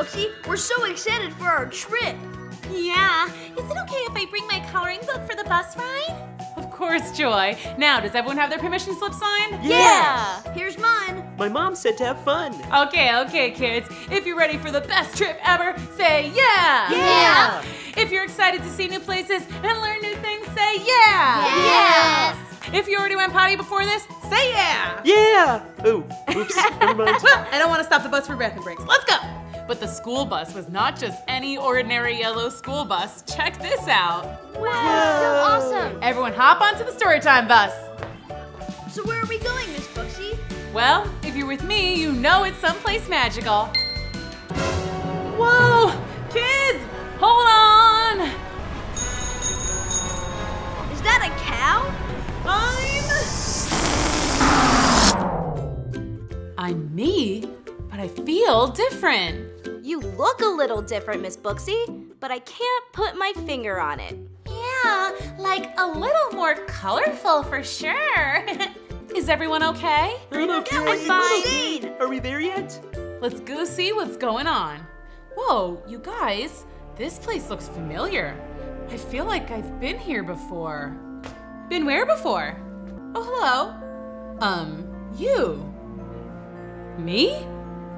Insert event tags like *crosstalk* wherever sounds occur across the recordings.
Booksy. We're so excited for our trip. Yeah. Is it okay if I bring my coloring book for the bus ride? Of course, Joy. Now, does everyone have their permission slip signed? Yeah. Here's mine. My mom said to have fun. Okay, okay, kids. If you're ready for the best trip ever, say yeah! Yeah. If you're excited to see new places and learn new things, say yeah! Yes. If you already went potty before this, say yeah! Yeah! Oh, oops, never mind. Well, *laughs* I don't want to stop the bus for bathroom breaks. Let's go! But the school bus was not just any ordinary yellow school bus. Check this out. Wow. So awesome. Everyone hop onto the storytime bus. So where are we going, Miss Booksy? Well, if you're with me, you know it's someplace magical. Whoa! Kids, hold on! Is that a cow? I'm. I'm me, but I feel different. You look a little different, Miss Booksy, but I can't put my finger on it. Yeah, like a little more colorful for sure. *laughs* Is everyone okay? I'm okay. Was insane. Are we there yet? Let's go see what's going on. Whoa, you guys, this place looks familiar. I feel like I've been here before. Been where before? Oh, hello. Um, you. Me?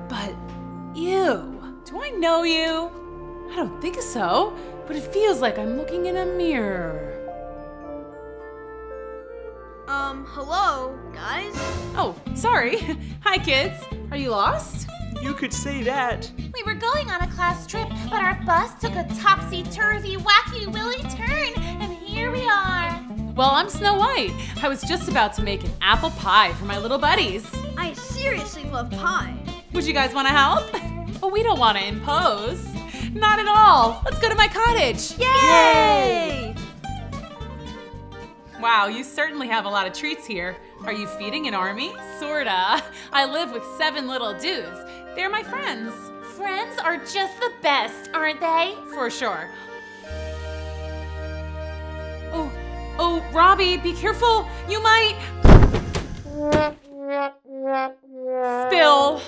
But you. Do I know you? I don't think so, but it feels like I'm looking in a mirror. Um, hello, guys. Oh, sorry. *laughs* Hi, kids. Are you lost? You could say that. We were going on a class trip, but our bus took a topsy-turvy, wacky willy turn, and here we are. Well, I'm Snow White. I was just about to make an apple pie for my little buddies. I seriously love pie. Would you guys want to help? *laughs* Oh, we don't want to impose. Not at all. Let's go to my cottage. Yay! Wow, you certainly have a lot of treats here. Are you feeding an army? Sorta. I live with seven little dudes. They're my friends. Friends are just the best, aren't they? For sure. Oh, oh, Robbie, be careful. You might spill.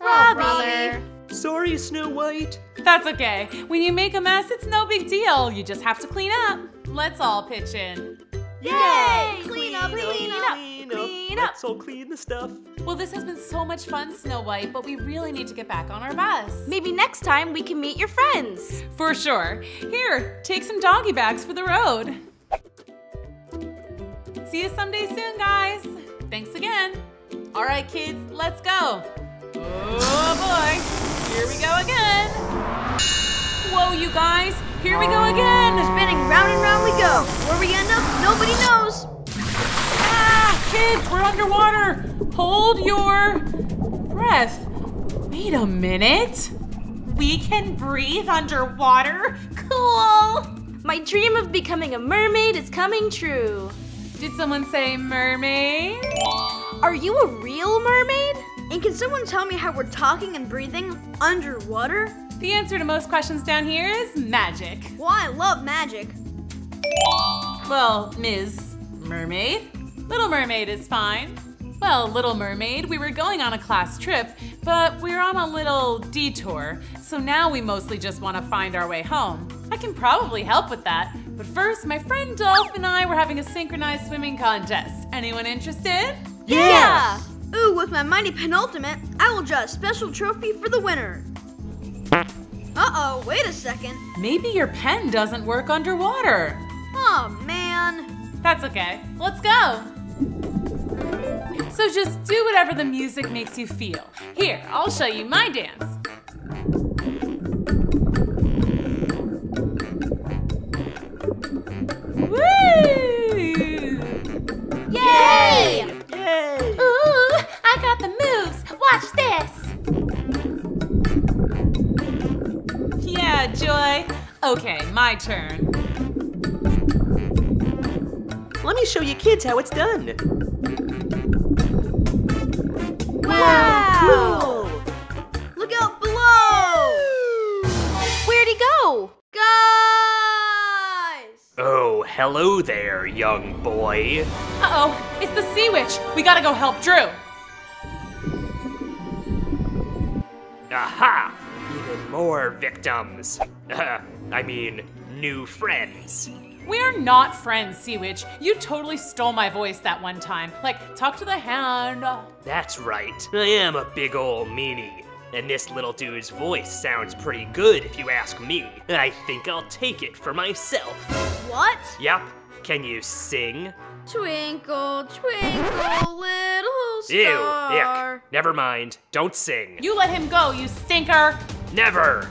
Oh, Robbie. Sorry, Snow White. That's okay. When you make a mess, it's no big deal. You just have to clean up. Let's all pitch in. Yay! Clean up, clean up. Clean up. clean up. Let's all clean the stuff. Well, this has been so much fun, Snow White, but we really need to get back on our bus. Maybe next time we can meet your friends. For sure. Here, take some doggy bags for the road. See you someday soon, guys. Thanks again. All right, kids, let's go. Oh boy, here we go again. Whoa, you guys, here we go again. Spinning round and round we go. Where we end up, nobody knows. Ah, kids, we're underwater. Hold your breath. Wait a minute. We can breathe underwater? Cool! My dream of becoming a mermaid is coming true. Did someone say mermaid? Are you a real mermaid? And can someone tell me how we're talking and breathing underwater? The answer to most questions down here is magic. Well, I love magic. Well, Ms. Mermaid. Little Mermaid is fine. Well, Little Mermaid, we were going on a class trip, but we're on a little detour, so now we mostly just want to find our way home. I can probably help with that, but first, my friend Dolph and I were having a synchronized swimming contest. Anyone interested? Yeah. Ooh, with my mighty penultimate, I will draw a special trophy for the winner. Uh-oh, wait a second. Maybe your pen doesn't work underwater. Oh, man. That's okay. Let's go. So just do whatever the music makes you feel. Here, I'll show you my dance. Okay, my turn. Let me show you kids how it's done. Wow! Cool! Look out below! Where'd he go? Guys! Oh, hello there, young boy. Uh-oh, it's the Sea Witch. We gotta go help Drew. Aha! Even even more victims. *laughs* I mean, new friends. We are not friends, Sea Witch. You totally stole my voice that one time. Like, talk to the hand. That's right, I am a big ol' meanie. And this little dude's voice sounds pretty good if you ask me. I think I'll take it for myself. What? Yep. can you sing? Twinkle, twinkle, little star. Ew, star. ick. Never mind, don't sing. You let him go, you stinker. Never!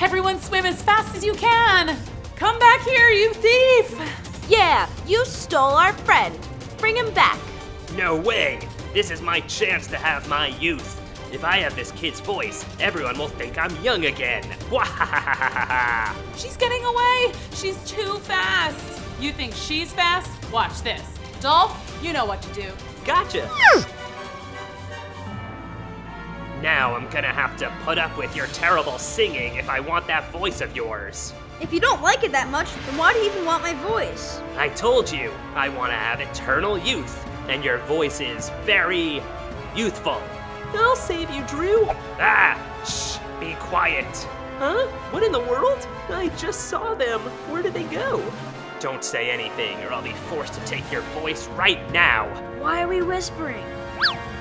Everyone swim as fast as you can. Come back here, you thief. Yeah, you stole our friend. Bring him back. No way! This is my chance to have my youth. If I have this kid's voice, everyone will think I'm young again. *laughs* She's getting away. She's too fast. You think she's fast? Watch this. Dolph, you know what to do. Gotcha! Hmm. Now I'm gonna have to put up with your terrible singing if I want that voice of yours. If you don't like it that much, then why do you even want my voice? I told you, I want to have eternal youth, and your voice is very youthful. I'll save you, Drew. Ah, shh, be quiet. Huh? What in the world? I just saw them. Where did they go? Don't say anything, or I'll be forced to take your voice right now. Why are we whispering?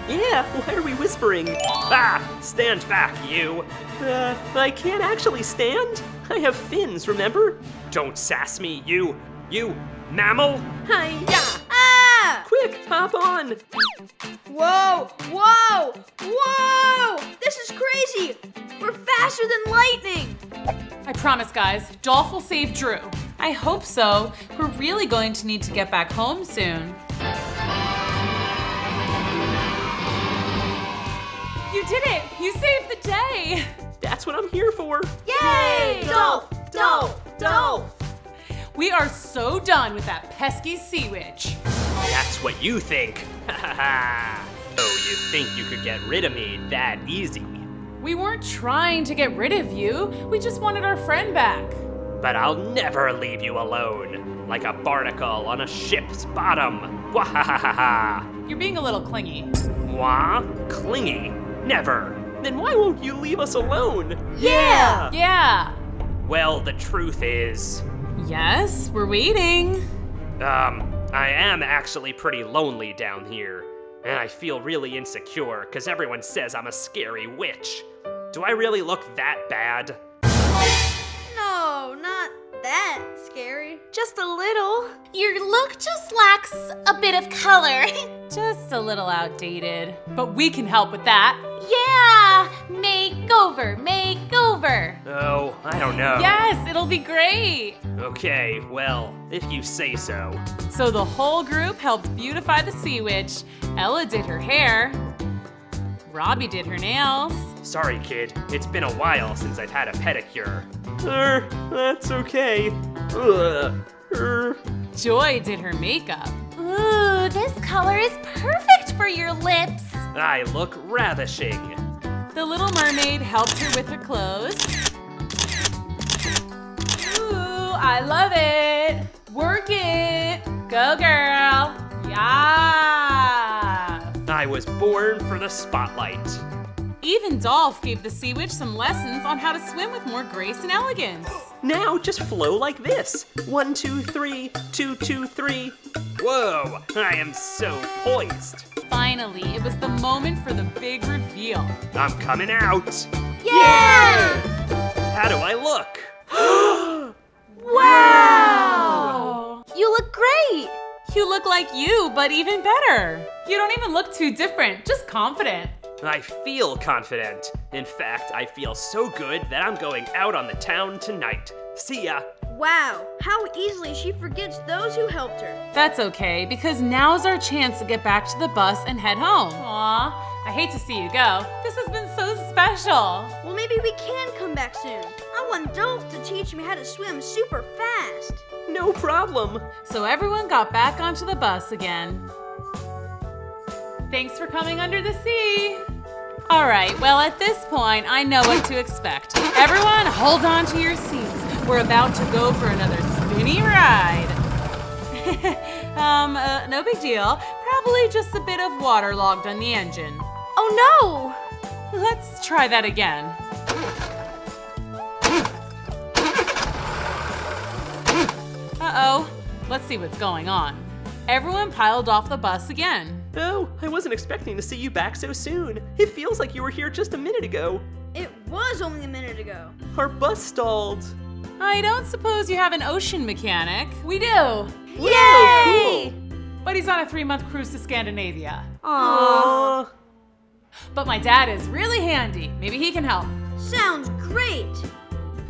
Yeah, why are we whispering? Ah, stand back, you. Uh, I can't actually stand. I have fins, remember? Don't sass me, you, you mammal. Hiya! Ah! Quick, hop on. Whoa! Whoa! Whoa! This is crazy! We're faster than lightning! I promise, guys, Dolph will save Drew. I hope so. We're really going to need to get back home soon. Did it! You saved the day! That's what I'm here for. Yay! Dolph! Dolph! Dolph! We are so done with that pesky sea witch. That's what you think. Ha ha ha. Oh, you think you could get rid of me that easy? We weren't trying to get rid of you, we just wanted our friend back. But I'll never leave you alone, like a barnacle on a ship's bottom. *laughs* Wahahaha. You're being a little clingy. Wah? Clingy? Never. Then why won't you leave us alone? Yeah! Yeah. Well, the truth is, Yes, we're waiting. um, I am actually pretty lonely down here. And I feel really insecure because everyone says I'm a scary witch. Do I really look that bad? No, not that scary. Just a little. Your look just lacks a bit of color. *laughs* Just a little outdated. But we can help with that. yeah! Makeover, makeover. Oh, I don't know. Yes, it'll be great. Okay, well, if you say so. So the whole group helped beautify the sea witch. Ella did her hair. Robbie did her nails. Sorry, kid. It's been a while since I've had a pedicure. Er, that's okay. Ugh. Er. Joy did her makeup. Ooh, this color is perfect for your lips. I look ravishing. The little mermaid helped her with her clothes. Ooh, I love it. Work it. Go, girl. Yeah. I was born for the spotlight. Even Dolph gave the sea witch some lessons on how to swim with more grace and elegance. Now just flow like this. One, two, three, two, two, three. Whoa, I am so poised. Finally, it was the moment for the big reveal. I'm coming out. Yay! How do I look? *gasps* Wow! You look great. You look like you, but even better. You don't even look too different, just confident. I feel confident. In fact, I feel so good that I'm going out on the town tonight. See ya. Wow, how easily she forgets those who helped her. That's okay, because now's our chance to get back to the bus and head home. Aw, I hate to see you go. This has been so special. Well, maybe we can come back soon. I want Dolph to teach me how to swim super fast. No problem. So everyone got back onto the bus again. Thanks for coming under the sea. All right, well, at this point, I know what to expect. Everyone, hold on to your seats. We're about to go for another spinny ride. *laughs* um, uh, no big deal. Probably just a bit of water logged on the engine. Oh no! Let's try that again. Uh-oh. Let's see what's going on. Everyone piled off the bus again. Oh, I wasn't expecting to see you back so soon. It feels like you were here just a minute ago. It was only a minute ago. Our bus stalled. I don't suppose you have an ocean mechanic. We do. Whoa, cool. But he's on a three-month cruise to Scandinavia. Aw. But my dad is really handy. Maybe he can help. Sounds great.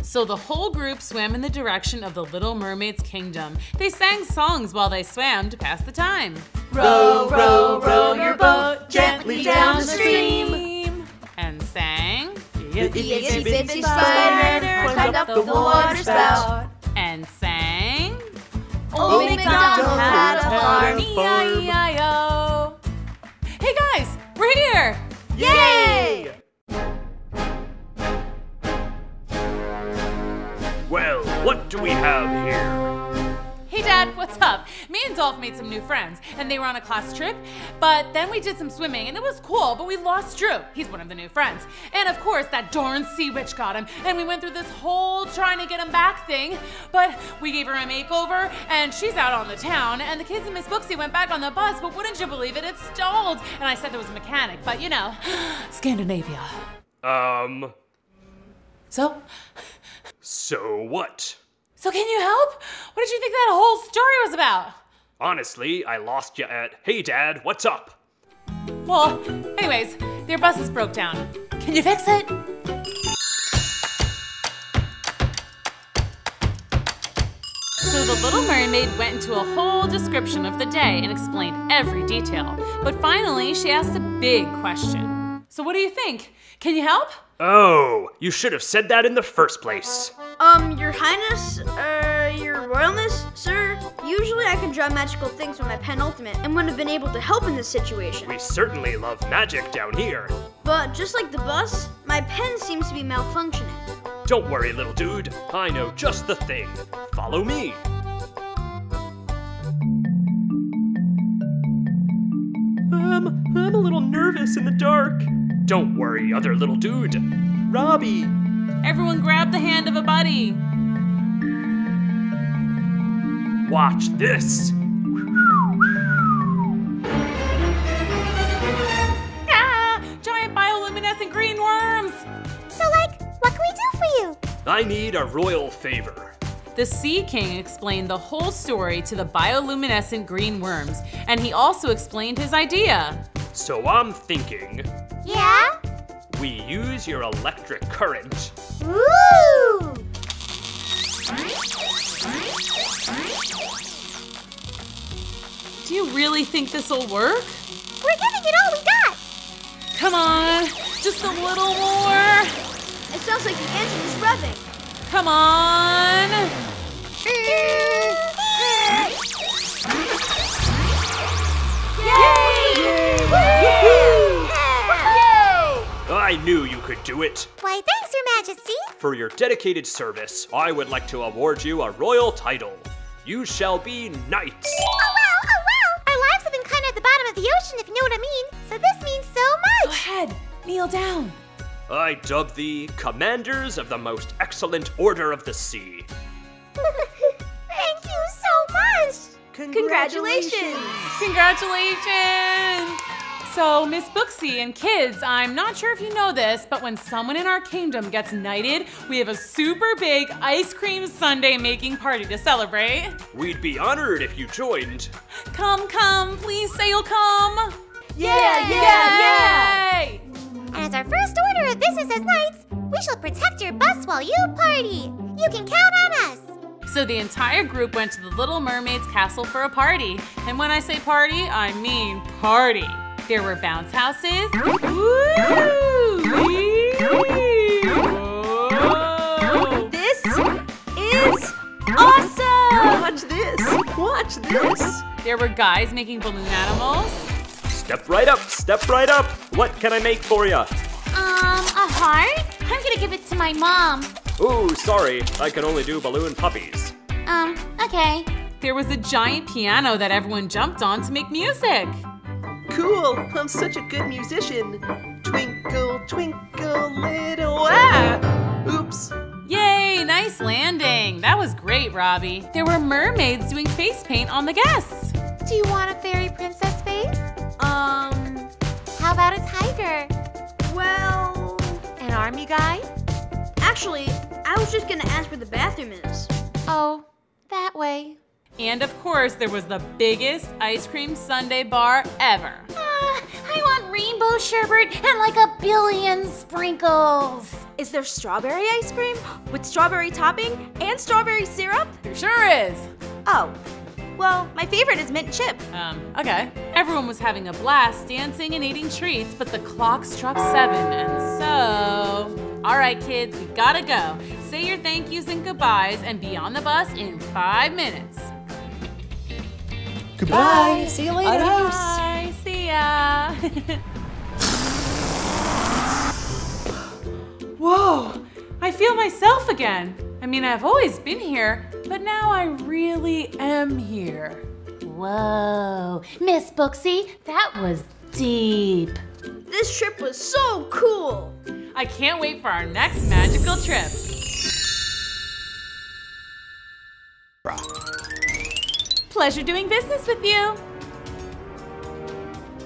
So the whole group swam in the direction of the Little Mermaid's kingdom. They sang songs while they swam to pass the time. Row, row, row your boat gently down the stream. And sang. The itsy bitsy spider climbed up the water spout. And sang. Old MacDonald had a farm. E-I-E-I-O. Oh. Hey guys, we're here. Yay! Well, what do we have here? Hey Dad, what's up? Me and Dolph made some new friends, and they were on a class trip, but then we did some swimming, and it was cool, but we lost Drew. He's one of the new friends. And of course, that darn sea witch got him, and we went through this whole trying to get him back thing, but we gave her a makeover, and she's out on the town, and the kids and Miss Booksy went back on the bus, but wouldn't you believe it, it stalled. And I said there was a mechanic, but you know, *gasps* Scandinavia. Um, So, so what? so can you help? What did you think that whole story was about? Honestly, I lost you at, hey dad, what's up? Well, anyways, their buses broke down. Can you fix it? So the Little Mermaid went into a whole description of the day and explained every detail. But finally, she asked a big question. So what do you think? Can you help? Oh, you should have said that in the first place. Um, your highness, uh, your royalness, sir, usually I can draw magical things with my penultimate and would have been able to help in this situation. We certainly love magic down here. But just like the bus, my pen seems to be malfunctioning. Don't worry, little dude. I know just the thing. Follow me. Um, I'm a little nervous in the dark. Don't worry, other little dude. Robbie. Everyone grab the hand of a buddy. Watch this. Ah! Giant bioluminescent green worms! So, like, what can we do for you? I need a royal favor. The Sea King explained the whole story to the bioluminescent green worms, and he also explained his idea. So I'm thinking Yeah? we use your electric current. Ooh! Do you really think this'll work? We're giving it all we got! Come on, just a little more. It sounds like the engine is revving. Come on. I knew you could do it. Why, thanks, Your Majesty. For your dedicated service, I would like to award you a royal title. You shall be knights. Oh, wow, oh, wow! Our lives have been kind of at the bottom of the ocean, if you know what I mean. So this means so much. Go ahead, kneel down. I dub thee commanders of the most excellent order of the sea. *laughs* Thank you so much. Congratulations! Congratulations! So, Miss Booksy and kids, I'm not sure if you know this, but when someone in our kingdom gets knighted, we have a super big ice cream sundae making party to celebrate. We'd be honored if you joined. Come, come, please say you'll come. Yeah, yeah, yeah! And as our first order of business as knights, we shall protect your bus while you party. You can count on us. So the entire group went to the Little Mermaid's castle for a party. And when I say party, I mean party. There were bounce houses. This is awesome! Watch this. Watch this. There were guys making balloon animals. Step right up. Step right up. What can I make for you? Um, a heart? I'm gonna give it to my mom. Ooh, sorry. I can only do balloon puppies. Um, okay. There was a giant piano that everyone jumped on to make music. Cool! I'm such a good musician. Twinkle, twinkle, little ah! Oops. Yay, nice landing. That was great, Robbie. There were mermaids doing face paint on the guests. Do you want a fairy princess face? Um, How about a tiger? well, An army guy? actually, I was just gonna ask where the bathroom is. Oh, that way. And of course, there was the biggest ice cream sundae bar ever. Ah, I want rainbow sherbet and like a billion sprinkles. Is there strawberry ice cream with strawberry topping and strawberry syrup? There sure is. Oh, well, my favorite is mint chip. Um, okay. Everyone was having a blast dancing and eating treats, but the clock struck seven, and so. All right, kids, we gotta go. Say your thank yous and goodbyes and be on the bus in five minutes. Goodbye. See you later. Adios. Bye. See ya. *laughs* Whoa, I feel myself again. I mean, I've always been here, but now I really am here. Whoa, Miss Booksy, that was deep. This trip was so cool. I can't wait for our next magical trip. Pleasure doing business with you.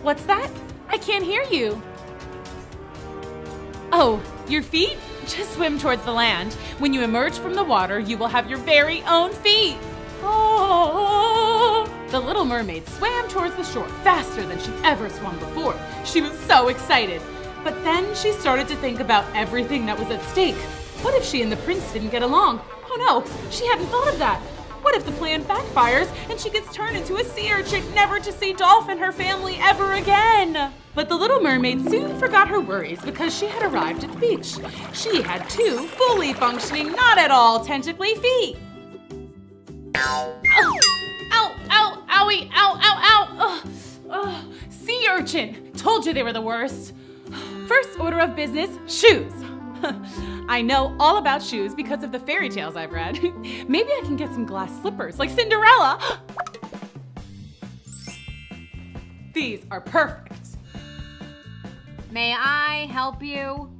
What's that? I can't hear you. Oh, your feet? Just swim towards the land. When you emerge from the water, you will have your very own feet. Oh! The little mermaid swam towards the shore faster than she'd ever swum before. She was so excited. But then she started to think about everything that was at stake. What if she and the prince didn't get along? Oh no, she hadn't thought of that. What if the plan backfires and she gets turned into a sea urchin, never to see Dolph and her family ever again? But the little mermaid soon forgot her worries because she had arrived at the beach. She had two fully functioning, not at all tentacly feet. Ow, ow, ow, owie, ow, ow, ow. Ugh, ugh. Sea urchin. Told you they were the worst. First order of business shoes. *laughs* I know all about shoes because of the fairy tales I've read. *laughs* Maybe I can get some glass slippers like Cinderella. *gasps* These are perfect. May I help you?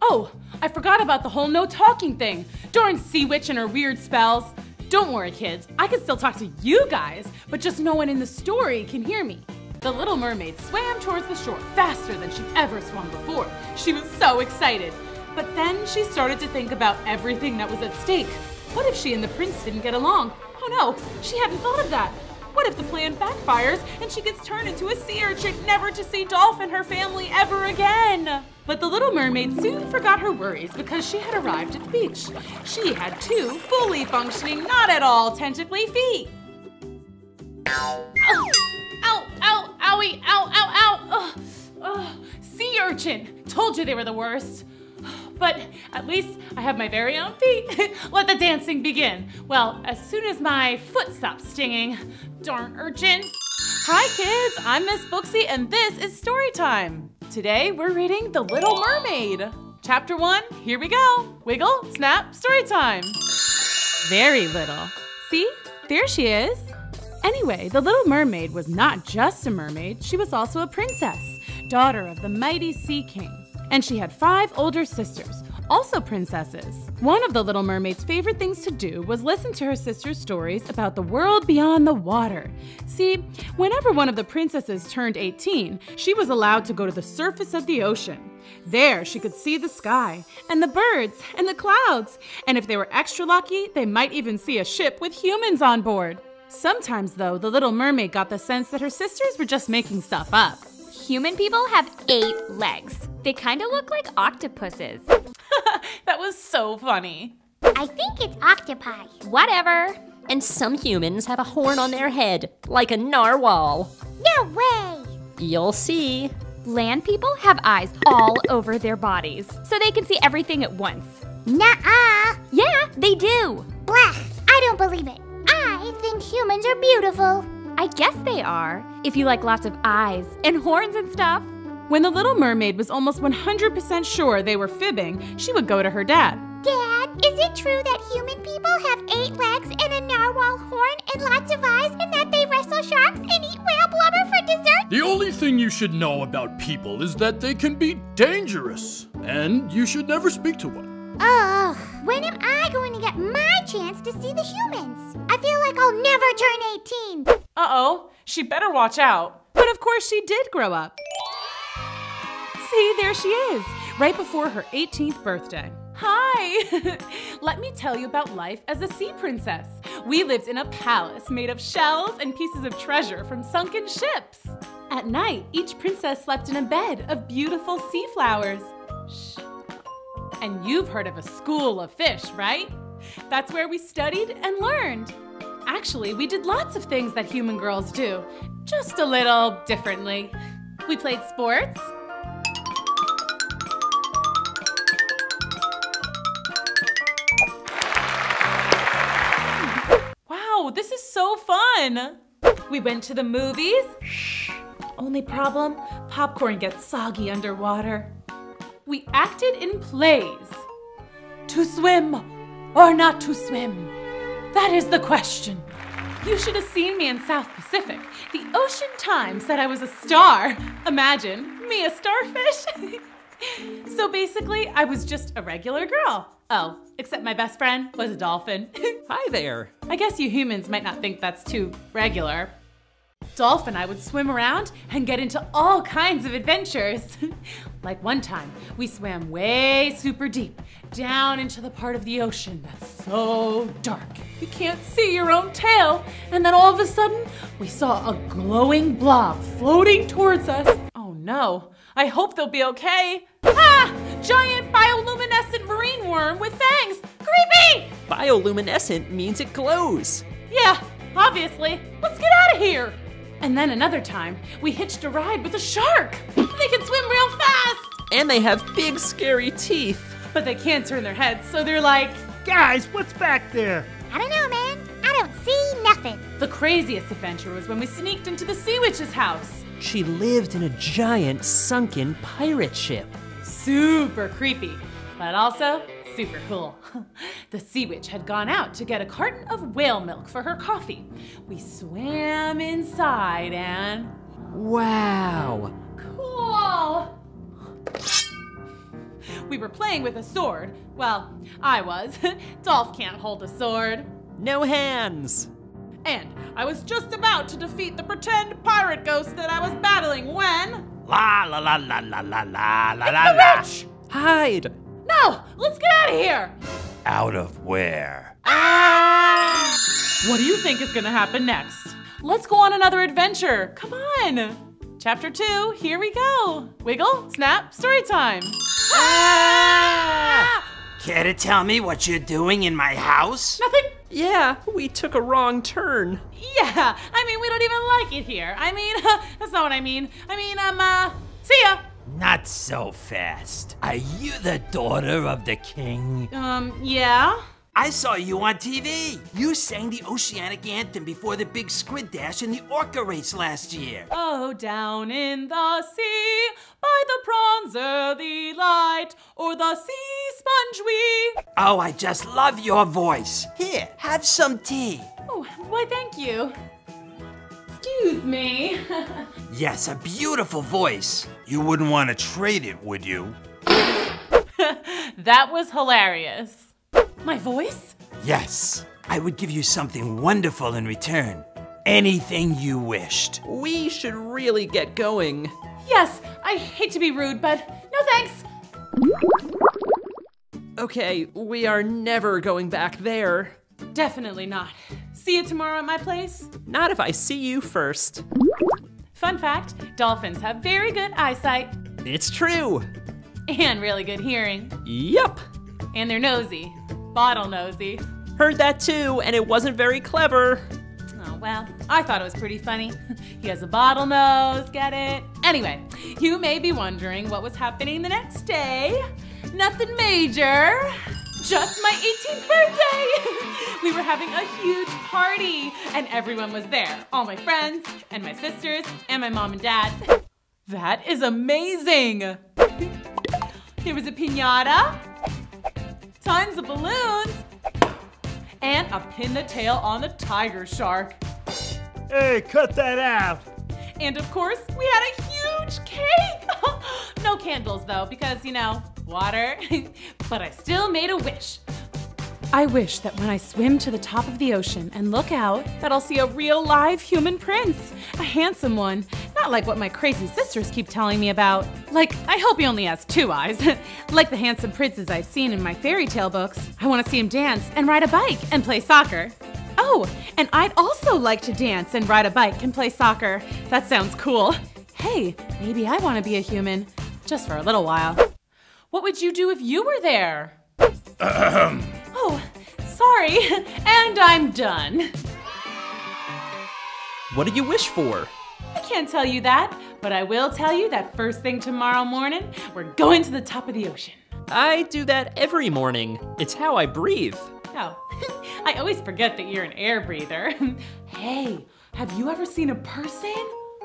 Oh, I forgot about the whole no talking thing. Darn Sea Witch and her weird spells. Don't worry, kids. I can still talk to you guys, but just no one in the story can hear me. The little mermaid swam towards the shore faster than she'd ever swum before. She was so excited. But then she started to think about everything that was at stake. What if she and the prince didn't get along? Oh no, she hadn't thought of that. What if the plan backfires and she gets turned into a sea urchin, never to see Dolph and her family ever again? But the little mermaid soon forgot her worries because she had arrived at the beach. She had two fully functioning, not at all tentacly feet. Ow, ow, ow, owie, ow, ow, ow. Ugh, ugh. Sea urchin. Told you they were the worst. But at least I have my very own feet. *laughs* Let the dancing begin. Well, as soon as my foot stops stinging. Darn urchin. Hi kids, I'm Miss Booksy and this is story time. Today we're reading The Little Mermaid. Chapter 1, here we go. Wiggle, snap, story time. Very little. See? There she is. Anyway, the Little Mermaid was not just a mermaid, she was also a princess, daughter of the mighty Sea King. And she had five older sisters, also princesses. One of the Little Mermaid's favorite things to do was listen to her sister's stories about the world beyond the water. See, whenever one of the princesses turned 18, she was allowed to go to the surface of the ocean. There, she could see the sky, and the birds, and the clouds, and if they were extra lucky, they might even see a ship with humans on board. Sometimes, though, the Little Mermaid got the sense that her sisters were just making stuff up. Human people have eight legs. They kind of look like octopuses. *laughs* that was so funny. I think it's octopi. Whatever. And some humans have a horn on their head, like a narwhal. No way! You'll see. Land people have eyes all over their bodies, so they can see everything at once. Nuh-uh. Yeah, they do. Blah! I don't believe it. I think humans are beautiful. I guess they are, if you like lots of eyes and horns and stuff. When the Little Mermaid was almost 100% sure they were fibbing, she would go to her dad. Dad, is it true that human people have eight legs and a narwhal horn and lots of eyes and that they wrestle sharks and eat whale blubber for dessert? The only thing you should know about people is that they can be dangerous, and you should never speak to one. Ugh, when am I going to get my chance to see the humans? I feel like I'll never turn 18. Uh oh, she better watch out. But of course, she did grow up. See, there she is, right before her 18th birthday. Hi! *laughs* Let me tell you about life as a sea princess. We lived in a palace made of shells and pieces of treasure from sunken ships. At night, each princess slept in a bed of beautiful sea flowers. Shh. And you've heard of a school of fish, right? That's where we studied and learned. Actually, we did lots of things that human girls do, just a little differently. We played sports. Wow, this is so fun! We went to the movies. Only problem, popcorn gets soggy underwater. We acted in plays. To swim or not to swim? That is the question. You should have seen me in South Pacific. The Ocean Times said I was a star. Imagine, me a starfish. *laughs* so basically, I was just a regular girl. Oh, except my best friend was a dolphin. *laughs* Hi there. I guess you humans might not think that's too regular. Dolph and I would swim around and get into all kinds of adventures. *laughs* like one time, we swam way super deep, down into the part of the ocean that's so dark you can't see your own tail. And then all of a sudden, we saw a glowing blob floating towards us. Oh no, I hope they'll be okay. Ah! Giant bioluminescent marine worm with fangs! Creepy! Bioluminescent means it glows. Yeah, obviously. Let's get out of here! And then another time, we hitched a ride with a shark. They can swim real fast! And they have big, scary teeth. But they can't turn their heads, so they're like, Guys, what's back there? I don't know, man. I don't see nothing. The craziest adventure was when we sneaked into the Sea Witch's house. She lived in a giant, sunken pirate ship. Super creepy, but also super cool. *laughs* the Sea Witch had gone out to get a carton of whale milk for her coffee. We swam inside and. Wow! Cool! We were playing with a sword. Well, I was. *laughs* Dolph can't hold a sword. No hands! And I was just about to defeat the pretend pirate ghost that I was battling when. La la la la la la la la It's la the la. witch! Hide! No! Let's get out of here! Out of where? What do you think is gonna happen next? Let's go on another adventure. Come on! Chapter two, here we go. Wiggle, snap, story time. Ah! Care to tell me what you're doing in my house? Nothing. Yeah, we took a wrong turn. Yeah, I mean, we don't even like it here. I mean, *laughs* that's not what I mean. I mean, um, uh, see ya. Not so fast. Are you the daughter of the king? Um, yeah. I saw you on TV. You sang the Oceanic Anthem before the big squid dash in the orca race last year. Oh, down in the sea, by the prawns the light, or the sea sponge we. Oh, I just love your voice. Here, have some tea. Oh, why, thank you. Excuse me. *laughs* Yes, a beautiful voice. You wouldn't want to trade it, would you? *laughs* that was hilarious. My voice? Yes. I would give you something wonderful in return. Anything you wished. We should really get going. Yes, I hate to be rude, but no thanks. Okay, we are never going back there. Definitely not. See you tomorrow at my place. Not if I see you first. Fun fact dolphins have very good eyesight It's true. and really good hearing. Yep. And they're nosy. Bottle nosy. Heard that too, and it wasn't very clever. Oh, well, I thought it was pretty funny. *laughs* he has a bottle nose, get it? Anyway, you may be wondering what was happening the next day. Nothing major. Just my 18th birthday! We were having a huge party, and everyone was there. All my friends, and my sisters, and my mom and dad. That is amazing! there was a pinata, tons of balloons, and a pin the tail on the tiger shark. Hey, cut that out. And of course, we had a huge cake. *laughs* no candles though, because you know, water. *laughs* but I still made a wish. I wish that when I swim to the top of the ocean and look out, that I'll see a real live human prince. A handsome one. Not like what my crazy sisters keep telling me about. Like, I hope he only has two eyes. *laughs* like the handsome princes I've seen in my fairy tale books. I want to see him dance and ride a bike and play soccer. Oh, and I'd also like to dance and ride a bike and play soccer. That sounds cool. Hey, maybe I want to be a human. Just for a little while. What would you do if you were there? *clears throat* Sorry. *laughs* And I'm done. What do you wish for? I can't tell you that, but I will tell you that first thing tomorrow morning, we're going to the top of the ocean. I do that every morning. It's how I breathe. Oh, *laughs* I always forget that you're an air breather. *laughs* hey, have you ever seen a person?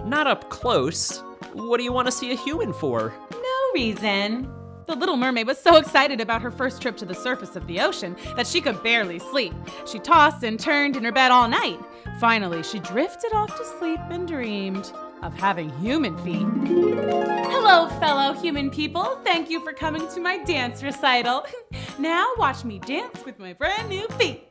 Not up close. What do you want to see a human for? No reason. The Little Mermaid was so excited about her first trip to the surface of the ocean that she could barely sleep. She tossed and turned in her bed all night. Finally, she drifted off to sleep and dreamed of having human feet. Hello, fellow human people. Thank you for coming to my dance recital. *laughs* now watch me dance with my brand new feet.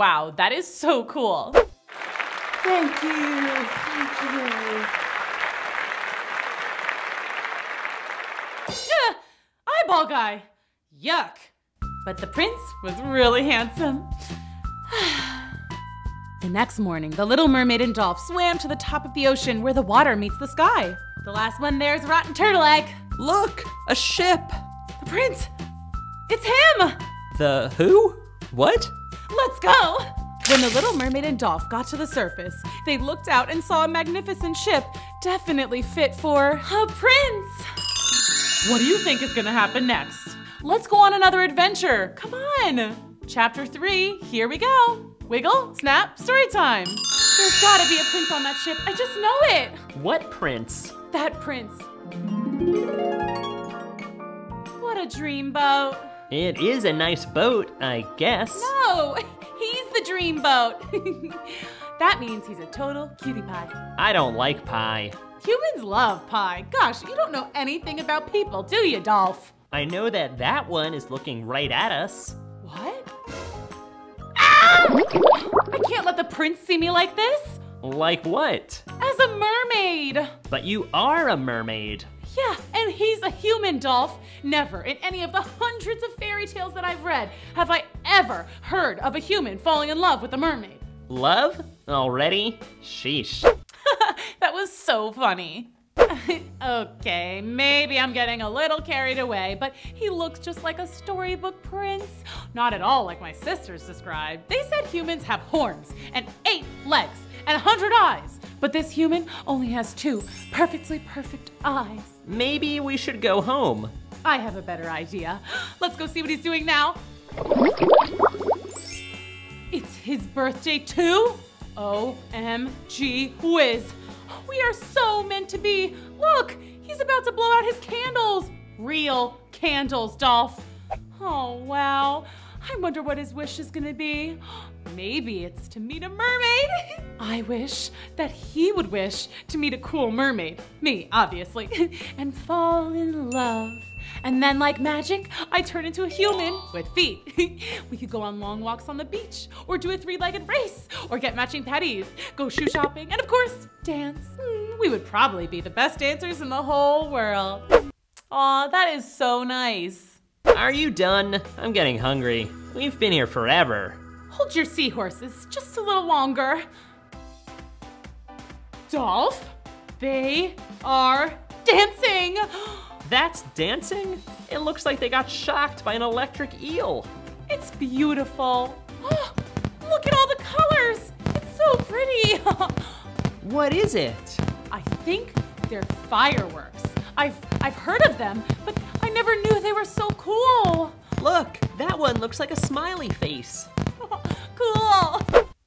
Wow, that is so cool. Thank you. Thank you. Yeah, eyeball guy. Yuck. But the prince was really handsome. *sighs* the next morning, the little mermaid and Dolph swam to the top of the ocean where the water meets the sky. The last one there is a rotten turtle egg. Look, a ship. The prince. It's him. The who? What? Let's go! When the Little Mermaid and Dolph got to the surface, they looked out and saw a magnificent ship, definitely fit for a prince. What do you think is gonna happen next? Let's go on another adventure. Come on. Chapter three, here we go. Wiggle, snap, story time. There's gotta be a prince on that ship. I just know it. What prince? That prince. What a dreamboat. It is a nice boat, I guess. No, *laughs* he's the dream boat. *laughs* that means he's a total cutie pie. I don't like pie. Humans love pie. Gosh, you don't know anything about people, do you, Dolph? I know that that one is looking right at us. What? Ah! I can't let the prince see me like this. Like what? As a mermaid. But you are a mermaid. Yeah, and he's a human, Dolph. Never in any of the hundreds of fairy tales that I've read have I ever heard of a human falling in love with a mermaid. Love? Already? Sheesh. *laughs* that was so funny. *laughs* okay, maybe I'm getting a little carried away, but he looks just like a storybook prince. Not at all like my sisters described. They said humans have horns and eight legs and a hundred eyes, but this human only has two perfectly perfect eyes. Maybe we should go home. I have a better idea. *gasps* Let's go see what he's doing now. It's his birthday too? OMG whiz. We are so meant to be. Look, he's about to blow out his candles. Real candles, Dolph. Oh, wow. I wonder what his wish is gonna be. Maybe it's to meet a mermaid. *laughs* I wish that he would wish to meet a cool mermaid. Me, obviously. *laughs* and fall in love. And then, like magic, I turn into a human with feet. *laughs* we could go on long walks on the beach, or do a three legged race, or get matching patties, go shoe shopping, and of course, dance. Mm, we would probably be the best dancers in the whole world. Aw, that is so nice. Are you done? I'm getting hungry. We've been here forever. Hold your seahorses just a little longer. Dolph, they are dancing. *gasps* That's dancing? It looks like they got shocked by an electric eel. It's beautiful. *gasps* Look at all the colors. It's so pretty. *laughs* what is it? I think they're fireworks. I've I've heard of them, but I never knew they were so cool. Look, that one looks like a smiley face. Cool.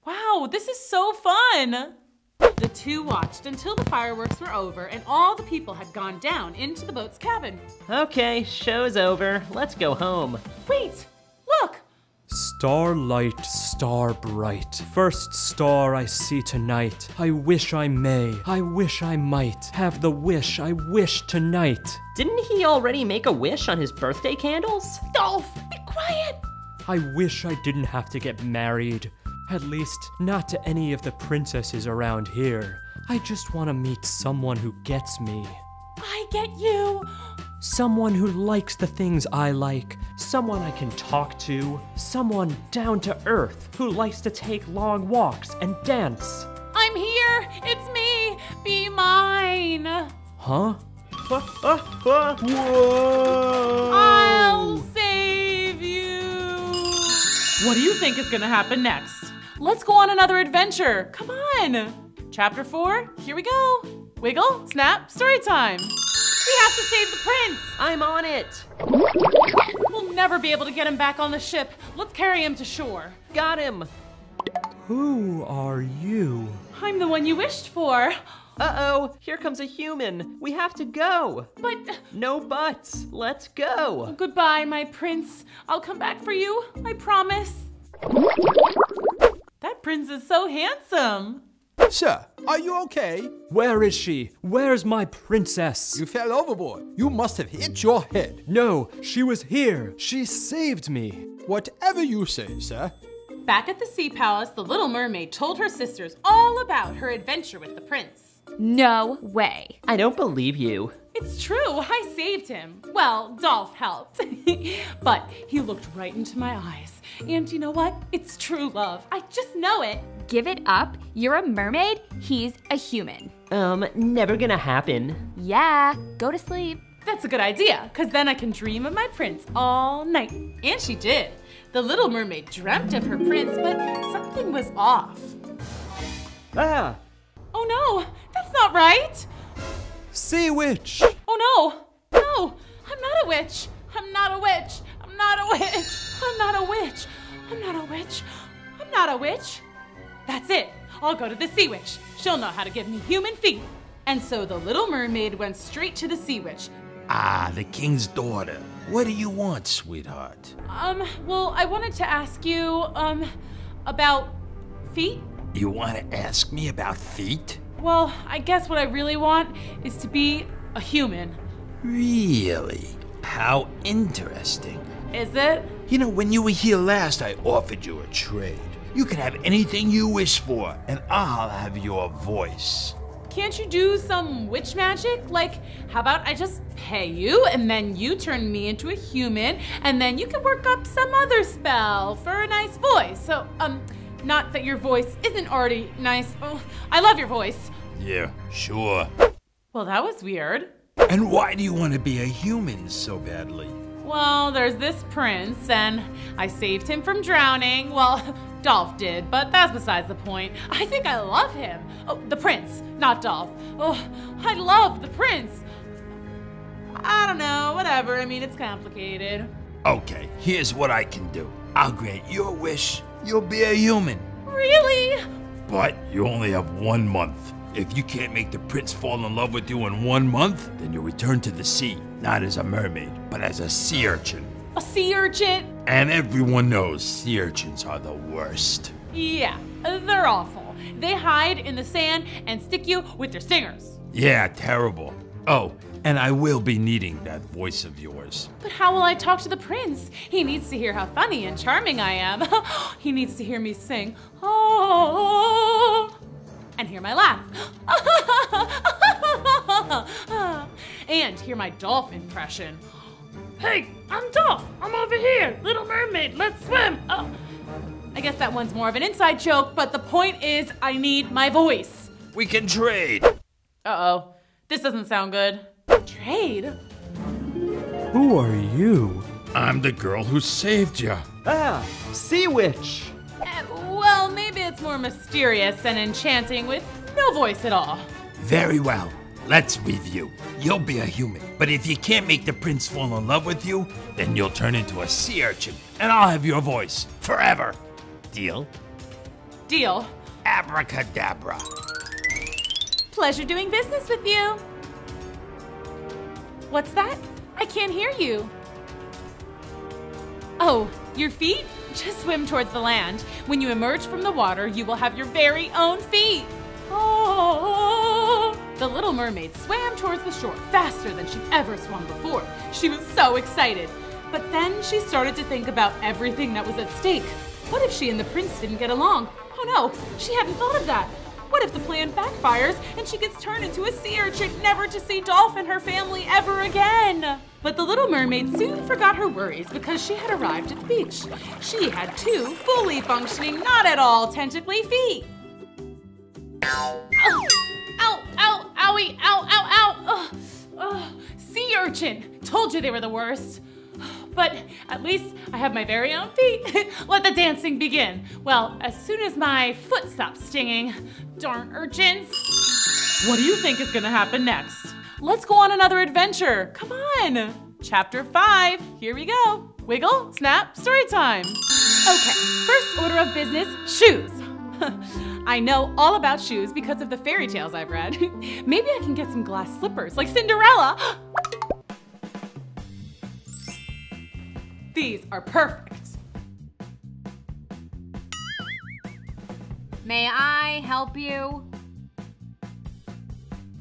Wow, this is so fun. The two watched until the fireworks were over and all the people had gone down into the boat's cabin. Okay, show's over. Let's go home. Wait, look. Starlight, star bright, first star I see tonight. I wish I may, I wish I might have the wish I wish tonight. Didn't he already make a wish on his birthday candles? Dolph, be quiet. I wish I didn't have to get married. At least, not to any of the princesses around here. I just want to meet someone who gets me. I get you. Someone who likes the things I like. Someone I can talk to. Someone down to earth who likes to take long walks and dance. I'm here. It's me. Be mine. Huh? *laughs* I'll What do you think is gonna happen next? Let's go on another adventure. Come on. Chapter four, here we go. Wiggle, snap, story time. We have to save the prince. I'm on it. We'll never be able to get him back on the ship. Let's carry him to shore. Got him. Who are you? I'm the one you wished for. Uh-oh, here comes a human. We have to go. But... No buts. Let's go. Goodbye, my prince. I'll come back for you. I promise. That prince is so handsome. Sir, are you okay? Where is she? Where's my princess? You fell overboard. You must have hit your head. No, she was here. She saved me. Whatever you say, sir. Back at the Sea Palace, the Little Mermaid told her sisters all about her adventure with the prince. No way. I don't believe you. It's true, I saved him. Well, Dolph helped. *laughs* but he looked right into my eyes. And you know what? It's true love. I just know it. Give it up. You're a mermaid. He's a human. Um, never gonna happen. Yeah, go to sleep. That's a good idea, because then I can dream of my prince all night. And she did. The Little Mermaid dreamt of her prince, but something was off. Ah! Oh no, that's not right! Sea witch! Oh no! No! I'm not a witch! I'm not a witch! I'm not a witch! I'm not a witch! I'm not a witch! I'm not a witch! That's it! I'll go to the sea witch. She'll know how to give me human feet. And so the little mermaid went straight to the sea witch. Ah, the king's daughter. What do you want, sweetheart? Um, well, I wanted to ask you, um, about feet? You want to ask me about feet? Well, I guess what I really want is to be a human. Really? How interesting. Is it? You know, when you were here last, I offered you a trade. You can have anything you wish for, and I'll have your voice. Can't you do some witch magic? Like, how about I just pay you and then you turn me into a human and then you can work up some other spell for a nice voice. So, um, not that your voice isn't already nice. Oh, I love your voice. Yeah, sure. Well, that was weird. And why do you want to be a human so badly? Well, there's this prince, and I saved him from drowning. Well, *laughs* Dolph did, but that's besides the point. I think I love him. Oh, the prince, not Dolph. Oh, I love the prince. I don't know, whatever. I mean, it's complicated. Okay, here's what I can do. I'll grant your wish. You'll be a human. Really? But you only have one month. If you can't make the prince fall in love with you in one month, then you'll return to the sea, not as a mermaid, but as a sea urchin. A sea urchin? And everyone knows sea urchins are the worst. Yeah, they're awful. They hide in the sand and stick you with their stingers. Yeah, terrible. Oh, and I will be needing that voice of yours. But how will I talk to the prince? He needs to hear how funny and charming I am. *gasps* he needs to hear me sing. Oh, and hear my laugh. *laughs* and hear my Dolph impression. Hey, I'm Dolph. I'm over here. Little mermaid, let's swim. Oh. I guess that one's more of an inside joke, but the point is I need my voice. We can trade. Uh-oh. This doesn't sound good. Trade? Who are you? I'm the girl who saved you. Ah, Sea Witch. Uh, well, maybe it's more mysterious and enchanting with no voice at all. Very well. Let's review. You'll be a human, but if you can't make the prince fall in love with you, then you'll turn into a sea urchin, and I'll have your voice forever. Deal? Deal. Abracadabra. Pleasure doing business with you. What's that? I can't hear you. Oh, your feet? Just swim towards the land. When you emerge from the water, you will have your very own feet. Oh! The little mermaid swam towards the shore faster than she'd ever swum before. She was so excited. But then she started to think about everything that was at stake. What if she and the prince didn't get along? Oh no, she hadn't thought of that. What if the plan backfires and she gets turned into a sea urchin, never to see Dolph and her family ever again? But the little mermaid soon forgot her worries because she had arrived at the beach. She had two fully functioning, not at all tentacly feet. Ow, ow, ow, owie, ow, ow, ow. Ugh, ugh. Sea urchin. Told you they were the worst. But at least I have my very own feet. *laughs* Let the dancing begin. Well, as soon as my foot stops stinging, darn urchins. What do you think is gonna happen next? Let's go on another adventure. Come on. Chapter five, here we go. Wiggle, snap, story time. Okay, first order of business, shoes. *laughs* I know all about shoes because of the fairy tales I've read. *laughs* Maybe I can get some glass slippers like Cinderella. *gasps* These are perfect. May I help you?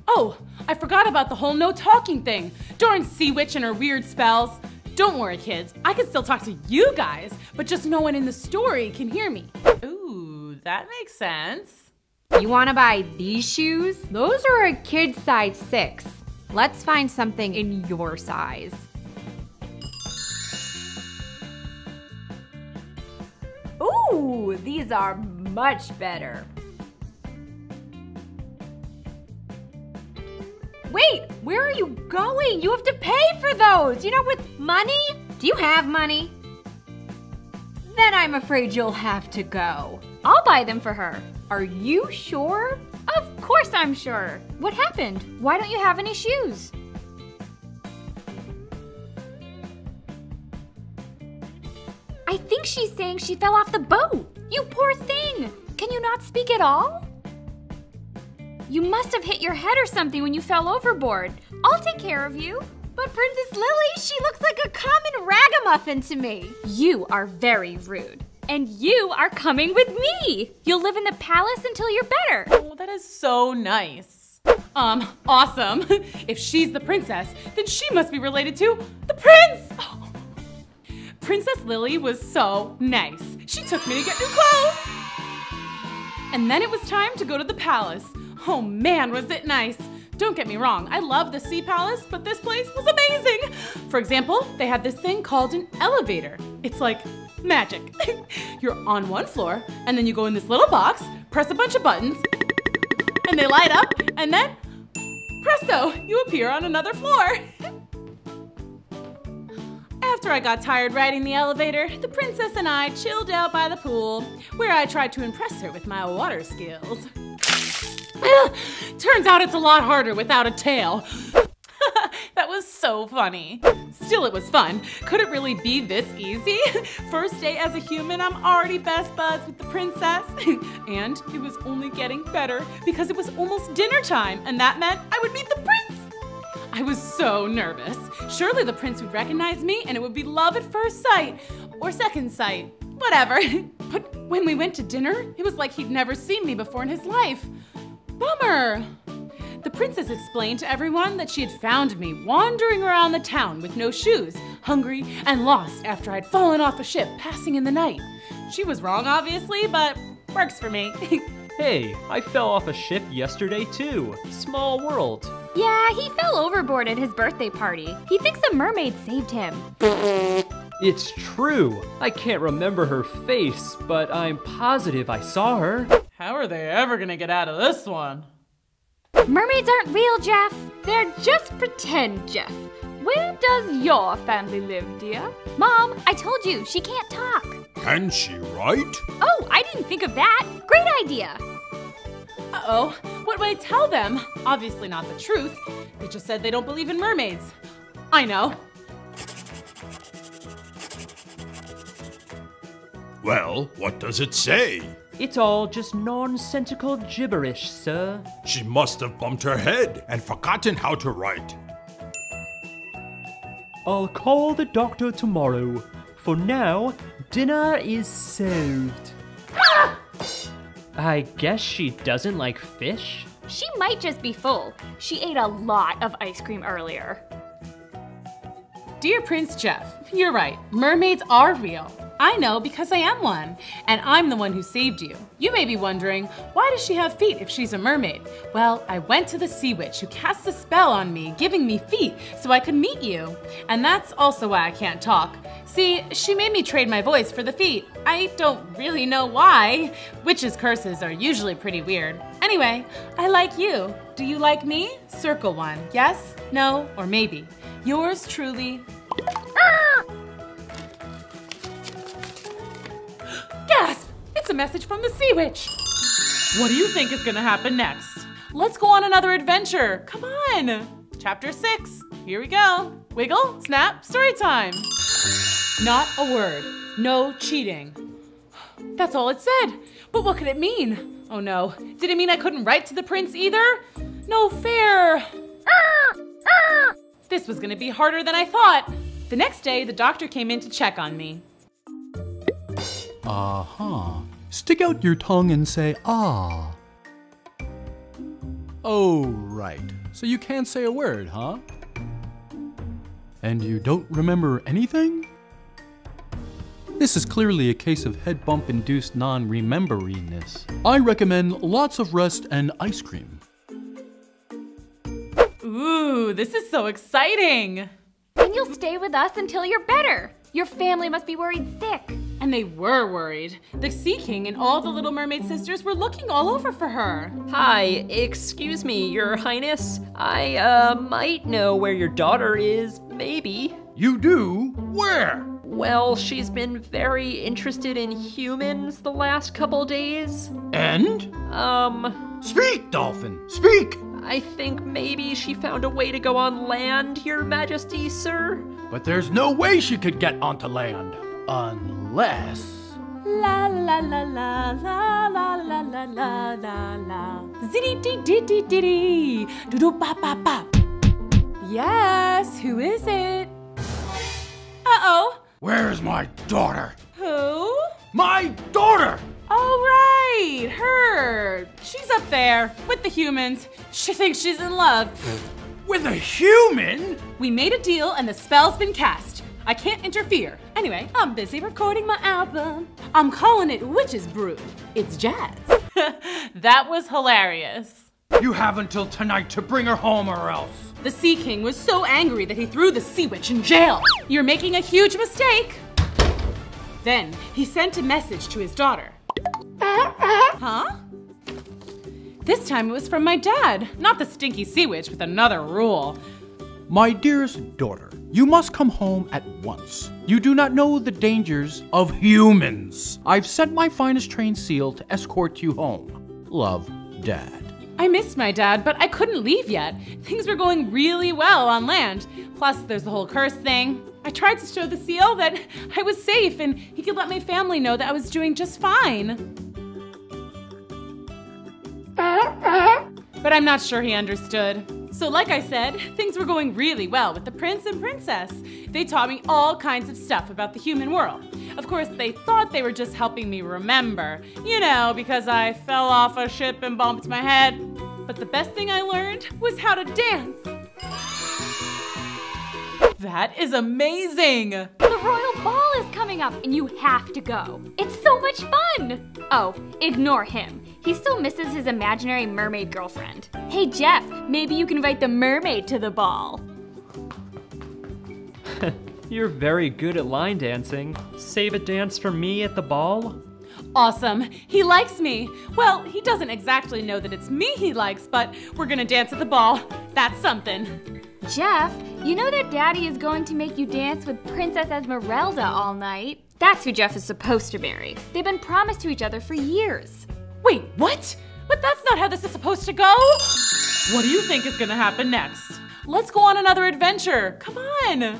Oh, I forgot about the whole no talking thing. Darn Sea Witch and her weird spells. Don't worry, kids. I can still talk to you guys, but just no one in the story can hear me. Ooh, that makes sense. You want to buy these shoes? Those are a kid size six. Let's find something in your size. Ooh, these are much better. Wait, where are you going? You have to pay for those. You know, with money? Do you have money? Then I'm afraid you'll have to go. I'll buy them for her. Are you sure? Of course I'm sure. What happened? Why don't you have any shoes? I think she's saying she fell off the boat. You poor thing. Can you not speak at all? You must have hit your head or something when you fell overboard. I'll take care of you. But Princess Lily, she looks like a common ragamuffin to me. You are very rude. And you are coming with me. You'll live in the palace until you're better. Oh, that is so nice. Um, awesome. *laughs* If she's the princess, then she must be related to the prince. Oh. Princess Lily was so nice. She took me to get new clothes. And then it was time to go to the palace. Oh man, was it nice. Don't get me wrong, I love the Sea Palace, but this place was amazing. For example, they had this thing called an elevator. It's like magic. *laughs* You're on one floor, and then you go in this little box, press a bunch of buttons, and they light up, and then presto, you appear on another floor. *laughs* After I got tired riding the elevator, the princess and I chilled out by the pool, where I tried to impress her with my water skills. Turns out it's a lot harder without a tail. *laughs* that was so funny. Still, it was fun. Could it really be this easy? *laughs* First day as a human, I'm already best buds with the princess. *laughs* and it was only getting better because it was almost dinner time, and that meant I would meet the prince. I was so nervous. Surely the prince would recognize me and it would be love at first sight or second sight, whatever. *laughs* but when we went to dinner, it was like he'd never seen me before in his life. Bummer! The princess explained to everyone that she had found me wandering around the town with no shoes, hungry and lost after I'd fallen off a ship passing in the night. She was wrong, obviously, but works for me. *laughs* hey, I fell off a ship yesterday too. Small world. Yeah, he fell overboard at his birthday party. He thinks a mermaid saved him. It's true. I can't remember her face, but I'm positive I saw her. How are they ever gonna get out of this one? Mermaids aren't real, Jeff. They're just pretend, Jeff. Where does your family live, dear? Mom, I told you, she can't talk. Can she write? Oh, I didn't think of that. Great idea. Uh, oh, what would I tell them? Obviously not the truth. They just said they don't believe in mermaids. I know. Well, what does it say? It's all just nonsensical gibberish, sir. She must have bumped her head and forgotten how to write. I'll call the doctor tomorrow. For now, dinner is served. I guess she doesn't like fish. She might just be full. She ate a lot of ice cream earlier. Dear Prince Jeff, you're right. Mermaids are real. I know because I am one, and I'm the one who saved you. You may be wondering, why does she have feet if she's a mermaid? Well, I went to the sea witch who cast a spell on me, giving me feet so I could meet you. And that's also why I can't talk. See, she made me trade my voice for the feet. I don't really know why. Witches' curses are usually pretty weird. Anyway, I like you. Do you like me? Circle one. Yes, no, or maybe. Yours truly. *gasps* Gasp! It's a message from the Sea Witch. What do you think is gonna happen next? Let's go on another adventure. Come on. Chapter six. Here we go. Wiggle, snap, story time. Not a word. No cheating. *sighs* That's all it said. But what could it mean? Oh no. Did it mean I couldn't write to the prince either? No fair. This was gonna be harder than I thought. The next day, the doctor came in to check on me. Uh huh. Stick out your tongue and say ah. Oh, right. So you can't say a word, huh? And you don't remember anything? This is clearly a case of head bump induced non rememberiness. I recommend lots of rest and ice cream. Ooh, this is so exciting. And you'll stay with us until you're better. Your family must be worried sick. And they were worried. The Sea King and all the Little Mermaid sisters were looking all over for her. Hi, excuse me, Your Highness. I, uh, might know where your daughter is, maybe. You do? Where? Well, she's been very interested in humans the last couple days. And? Um. Speak, Dolphin! Speak! I think maybe she found a way to go on land, Your Majesty, sir. But there's no way she could get onto land. Unless. La la la la la la la la la la la. Zitty dee dee dee dee dee. Doo doo bop bop bop. Yes, who is it? Uh oh. Where's my daughter? Who? My daughter! Oh, right, her. She's up there with the humans. She thinks she's in love. With a human? We made a deal and the spell's been cast. I can't interfere. Anyway, I'm busy recording my album. I'm calling it Witch's Brew. It's jazz. *laughs* that was hilarious. You have until tonight to bring her home or else. The Sea King was so angry that he threw the Sea Witch in jail. You're making a huge mistake. Then he sent a message to his daughter. Huh? This time it was from my dad, not the stinky sea witch with another rule. My dearest daughter, you must come home at once. You do not know the dangers of humans. I've sent my finest trained seal to escort you home. Love, Dad. I missed my dad, but I couldn't leave yet. Things were going really well on land. Plus, there's the whole curse thing. I tried to show the seal that *laughs* I was safe and he could let my family know that I was doing just fine. Uh, uh. But I'm not sure he understood. So, like I said, things were going really well with the prince and princess. They taught me all kinds of stuff about the human world. Of course, they thought they were just helping me remember, you know, because I fell off a ship and bumped my head. But the best thing I learned was how to dance. That is amazing! The royal ball is coming up and you have to go. It's so much fun! Oh, ignore him. He still misses his imaginary mermaid girlfriend. Hey Jeff, maybe you can invite the mermaid to the ball. *laughs* You're very good at line dancing. Save a dance for me at the ball? Awesome. He likes me. Well, he doesn't exactly know that it's me he likes, but we're gonna dance at the ball. That's something. Jeff, you know that Daddy is going to make you dance with Princess Esmeralda all night? That's who Jeff is supposed to marry. They've been promised to each other for years. Wait, what? But that's not how this is supposed to go. What do you think is gonna happen next? Let's go on another adventure. Come on.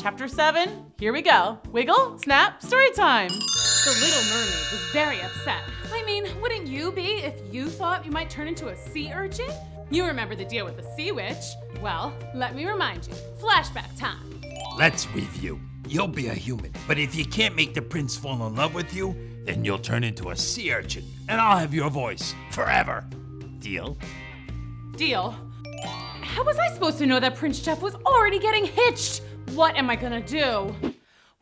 Chapter 7, here we go. Wiggle, snap, story time. The Little Mermaid was very upset. I mean, wouldn't you be if you thought you might turn into a sea urchin? You remember the deal with the sea witch. Well, let me remind you. Flashback time. Let's review. You'll be a human, but if you can't make the prince fall in love with you, then you'll turn into a sea urchin, and I'll have your voice forever. Deal? Deal. How was I supposed to know that Prince Jeff was already getting hitched? What am I gonna do?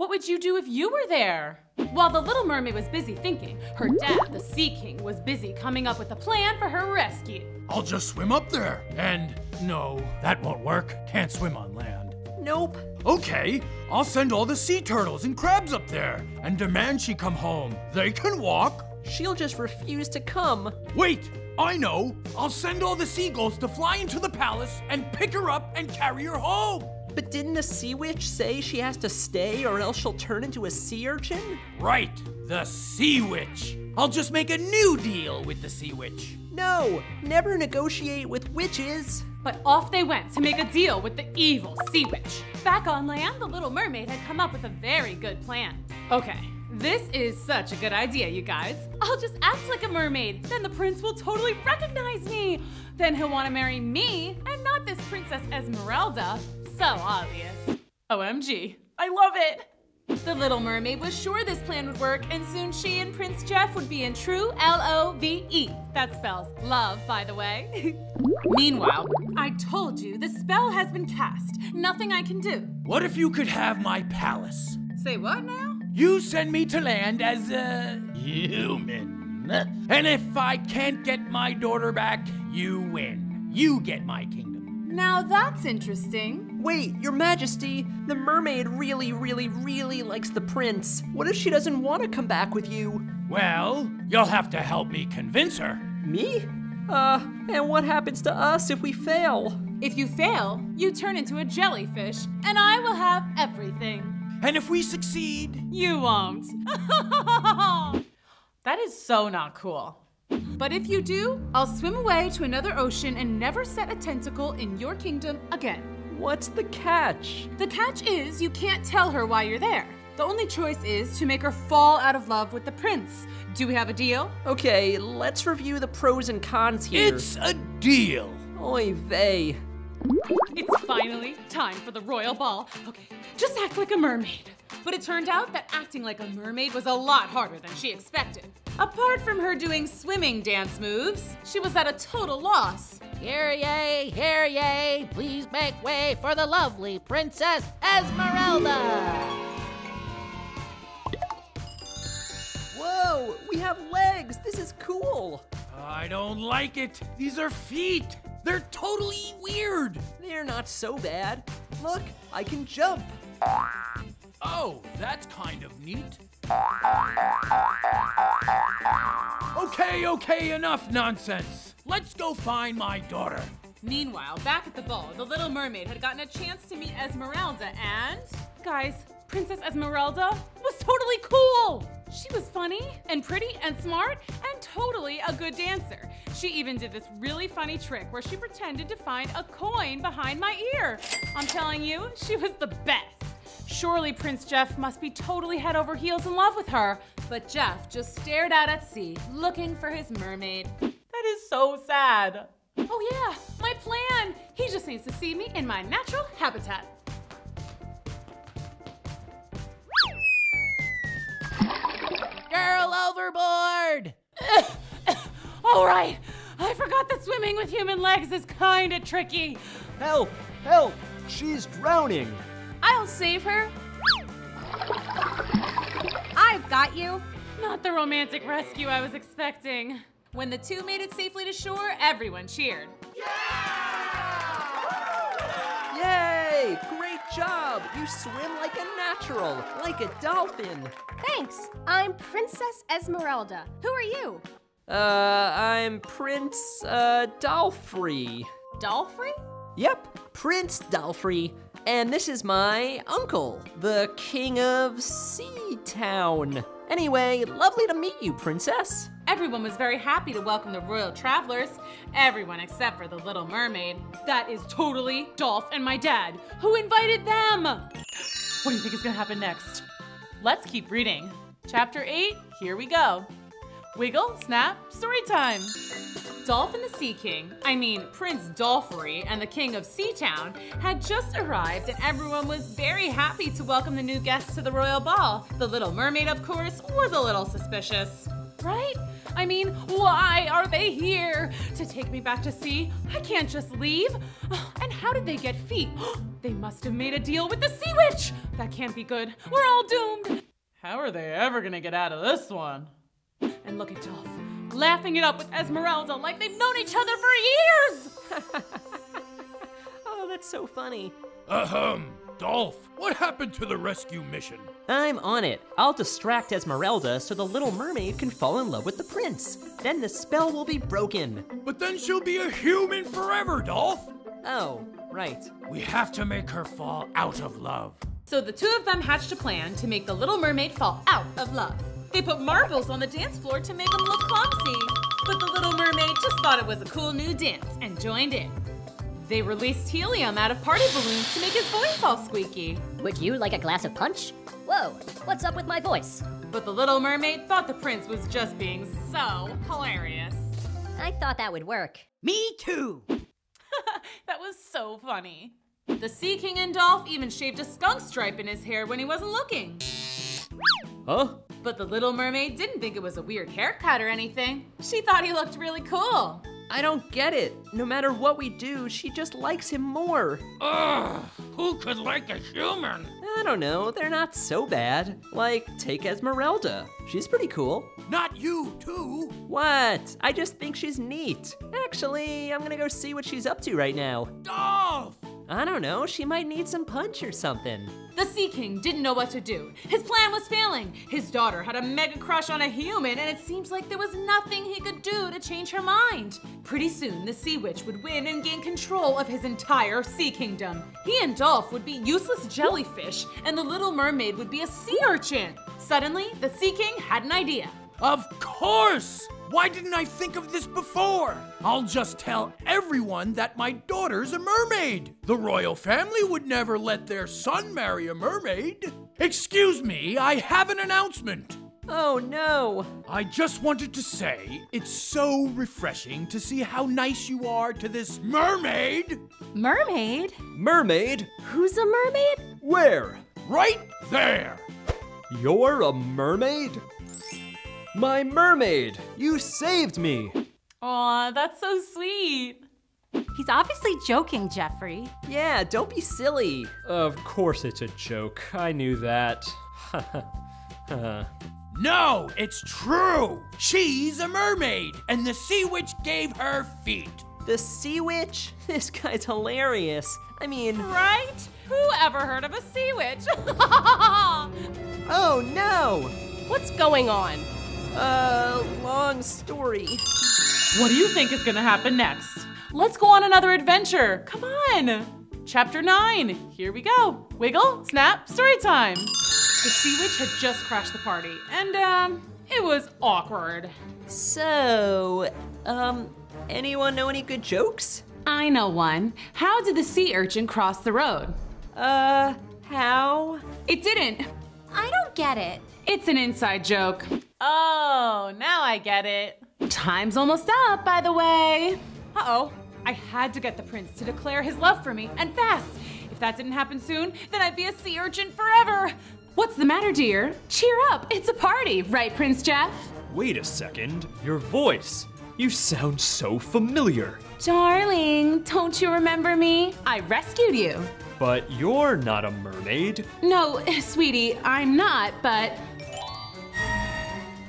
What would you do if you were there? While the Little Mermaid was busy thinking, her dad, the Sea King, was busy coming up with a plan for her rescue. I'll just swim up there. And no, that won't work. Can't swim on land. Nope. Okay, I'll send all the sea turtles and crabs up there and demand she come home. They can walk. She'll just refuse to come. Wait, I know. I'll send all the seagulls to fly into the palace and pick her up and carry her home. But didn't the sea witch say she has to stay or else she'll turn into a sea urchin? Right, the sea witch. I'll just make a new deal with the sea witch. No, never negotiate with witches. But off they went to make a deal with the evil sea witch. Back on land, the Little Mermaid had come up with a very good plan. Okay, this is such a good idea, you guys. I'll just act like a mermaid, then the prince will totally recognize me. Then he'll want to marry me and not this Princess Esmeralda. So obvious. OMG, I love it. The Little Mermaid was sure this plan would work, and soon she and Prince Jeff would be in true L O V E. That spells love, by the way. *laughs* Meanwhile, I told you the spell has been cast. Nothing I can do. What if you could have my palace? Say what now? You send me to land as a human. And if I can't get my daughter back, you win. You get my kingdom. Now that's interesting. Wait, Your Majesty, the mermaid really, really, really likes the prince. What if she doesn't want to come back with you? Well, you'll have to help me convince her. Me? Uh, and what happens to us if we fail? If you fail, you turn into a jellyfish, and I will have everything. And if we succeed, you won't. *laughs* that is so not cool. But if you do, I'll swim away to another ocean and never set a tentacle in your kingdom again. What's the catch? The catch is you can't tell her why you're there. The only choice is to make her fall out of love with the prince. Do we have a deal? Okay, let's review the pros and cons here. It's a deal. Oy vey. It's finally time for the royal ball. Okay, just act like a mermaid. But it turned out that acting like a mermaid was a lot harder than she expected. Apart from her doing swimming dance moves, she was at a total loss. Here yay, here yay, please make way for the lovely Princess Esmeralda! Whoa, we have legs! This is cool! I don't like it. These are feet. They're totally weird. They're not so bad. Look, I can jump. Oh, that's kind of neat. Okay, okay, enough nonsense. Let's go find my daughter. Meanwhile, back at the ball, the Little Mermaid had gotten a chance to meet Esmeralda and. Guys, Princess Esmeralda was totally cool! She was funny and pretty and smart and totally a good dancer. She even did this really funny trick where she pretended to find a coin behind my ear. I'm telling you, she was the best. Surely Prince Jeff must be totally head over heels in love with her. But Jeff just stared out at sea, looking for his mermaid. That is so sad. Oh yeah, my plan! He just needs to see me in my natural habitat. Girl overboard! *laughs* All right, I forgot that swimming with human legs is kinda tricky. Help! Help! She's drowning! I'll save her. I've got you. Not the romantic rescue I was expecting. When the two made it safely to shore, everyone cheered. Yeah! Yay! Great job! You swim like a natural, like a dolphin. Thanks. I'm Princess Esmeralda. Who are you? Uh, I'm Prince, uh, Dalfrey. Dalfrey? Yep, Prince Dalfrey. And this is my uncle, the King of Sea Town. Anyway, lovely to meet you, Princess. Everyone was very happy to welcome the royal travelers. Everyone except for the Little Mermaid. That is totally Dolph and my dad. Who invited them? What do you think is gonna happen next? Let's keep reading. Chapter 8, here we go. Wiggle, snap, story time. Dolphin the Sea King, I mean Prince Dolphery and the King of Seatown, had just arrived and everyone was very happy to welcome the new guests to the royal ball. The Little Mermaid, of course, was a little suspicious. Right? I mean, why are they here? To take me back to sea? I can't just leave. *sighs* And how did they get feet? *gasps* They must have made a deal with the Sea Witch. That can't be good. We're all doomed. How are they ever gonna get out of this one? And look at Dolph, laughing it up with Esmeralda like they've known each other for years! *laughs* oh, that's so funny. Ahem, Dolph, what happened to the rescue mission? I'm on it. I'll distract Esmeralda so the little mermaid can fall in love with the prince. Then the spell will be broken. But then she'll be a human forever, Dolph. Oh, right. We have to make her fall out of love. So the two of them hatched a plan to make the Little Mermaid fall out of love. They put marbles on the dance floor to make them look clumsy. But the Little Mermaid just thought it was a cool new dance and joined in. They released helium out of party balloons to make his voice all squeaky. Would you like a glass of punch? Whoa, what's up with my voice? But the Little Mermaid thought the prince was just being so hilarious. I thought that would work. Me too. *laughs* *laughs* that was so funny. The Sea King and Dolph even shaved a skunk stripe in his hair when he wasn't looking. Huh? But the Little Mermaid didn't think it was a weird haircut or anything. She thought he looked really cool. I don't get it. No matter what we do, she just likes him more. Ugh, who could like a human? I don't know, they're not so bad. Like, take Esmeralda. She's pretty cool. Not you, too. What? I just think she's neat. Actually, I'm gonna go see what she's up to right now. Dolph! I don't know, she might need some punch or something. The Sea King didn't know what to do. His plan was failing. His daughter had a mega crush on a human, and it seems like there was nothing he could do to change her mind. Pretty soon, the Sea Witch would win and gain control of his entire Sea Kingdom. He and Dolph would be useless jellyfish, and the Little Mermaid would be a sea urchin. Suddenly, the Sea King had an idea. Of course! Why didn't I think of this before? I'll just tell everyone that my daughter's a mermaid. The royal family would never let their son marry a mermaid. Excuse me, I have an announcement. Oh no! I just wanted to say it's so refreshing to see how nice you are to this mermaid. Mermaid? Mermaid? Who's a mermaid? Where? Right there. You're a mermaid? My mermaid! You saved me! Aw, that's so sweet. He's obviously joking, Jeffrey. Yeah, don't be silly. Of course it's a joke. I knew that. *laughs* No, it's true. She's a mermaid, and the sea witch gave her feet. The Sea Witch? *laughs* This guy's hilarious. I mean, Right? Who ever heard of a sea witch? *laughs* oh no! What's going on? Uh, long story. What do you think is gonna happen next? Let's go on another adventure. Come on. Chapter 9. Here we go. Wiggle, snap, story time. The Sea Witch had just crashed the party, and, um, it was awkward. So, um, anyone know any good jokes? I know one. How did the sea urchin cross the road? Uh, how? It didn't. I don't get it. It's an inside joke. Oh, now I get it. Time's almost up, by the way. Uh oh. I had to get the prince to declare his love for me, and fast. If that didn't happen soon, then I'd be a sea urchin forever. What's the matter, dear? Cheer up. It's a party, right, Prince Jeff? Wait a second. Your voice. You sound so familiar. Darling, don't you remember me? I rescued you. But you're not a mermaid. No, sweetie, I'm not, but.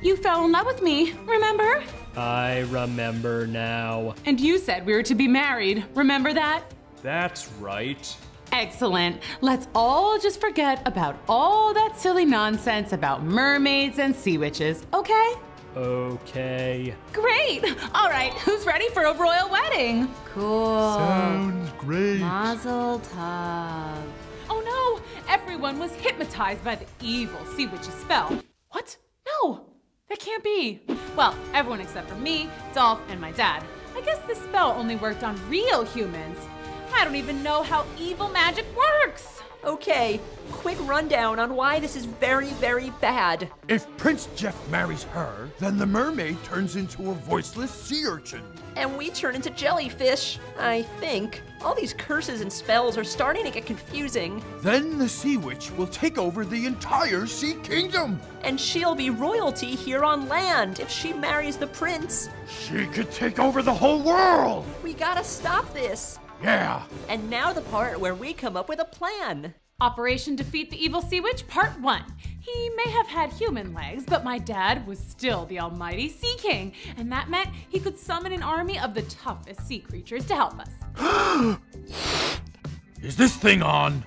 You fell in love with me, remember? I remember now. And you said we were to be married, remember that? That's right. Excellent. Let's all just forget about all that silly nonsense about mermaids and sea witches, okay? Okay. Great! All right, who's ready for a royal wedding? Cool. Sounds great. Mazel tov. Oh no! Everyone was hypnotized by the evil sea witch's spell. What? No! It can't be. Well, everyone except for me, Dolph, and my dad. I guess this spell only worked on real humans. I don't even know how evil magic works. Okay, quick rundown on why this is very, very bad. If Prince Jeff marries her, then the mermaid turns into a voiceless sea urchin. And we turn into jellyfish, I think. All these curses and spells are starting to get confusing. Then the Sea Witch will take over the entire Sea Kingdom. And she'll be royalty here on land if she marries the prince. She could take over the whole world. We gotta stop this. Yeah. And now the part where we come up with a plan. Operation Defeat the Evil Sea Witch, Part 1. He may have had human legs, but my dad was still the almighty Sea King, and that meant he could summon an army of the toughest sea creatures to help us. *gasps* Is this thing on?